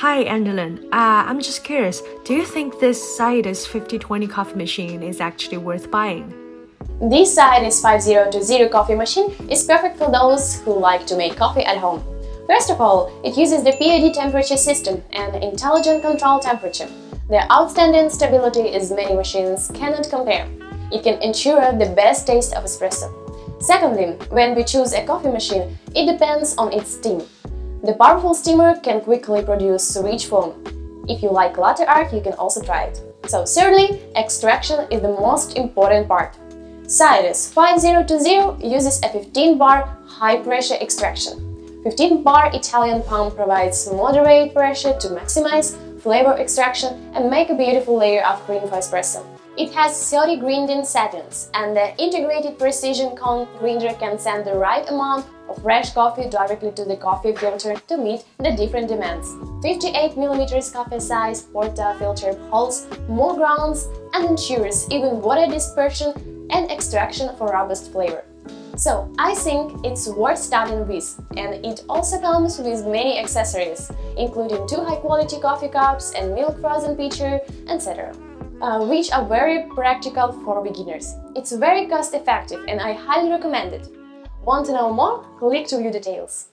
Hi, Andelin. Uh, I'm just curious, do you think this Cyetus 5020 coffee machine is actually worth buying? This Cyetus 5020 coffee machine is perfect for those who like to make coffee at home. First of all, it uses the PID temperature system and intelligent control temperature. The outstanding stability is many machines cannot compare. It can ensure the best taste of espresso. Secondly, when we choose a coffee machine, it depends on its steam. The powerful steamer can quickly produce rich foam. If you like latte art, you can also try it. So certainly, extraction is the most important part. Cyetus 5020 uses a 15-bar high-pressure extraction. 15-bar Italian pump provides moderate pressure to maximize flavor extraction and make a beautiful layer of cream for espresso. It has 30 grinding settings, and the integrated precision cone grinder can send the right amount fresh coffee directly to the coffee filter to meet the different demands. 58mm coffee size Porta filter holds more grounds and ensures even water dispersion and extraction for robust flavor. So, I think it's worth starting with, and it also comes with many accessories, including two high-quality coffee cups and milk frozen pitcher, etc uh, which are very practical for beginners. It's very cost effective and I highly recommend it. Want to know more? Click to view details.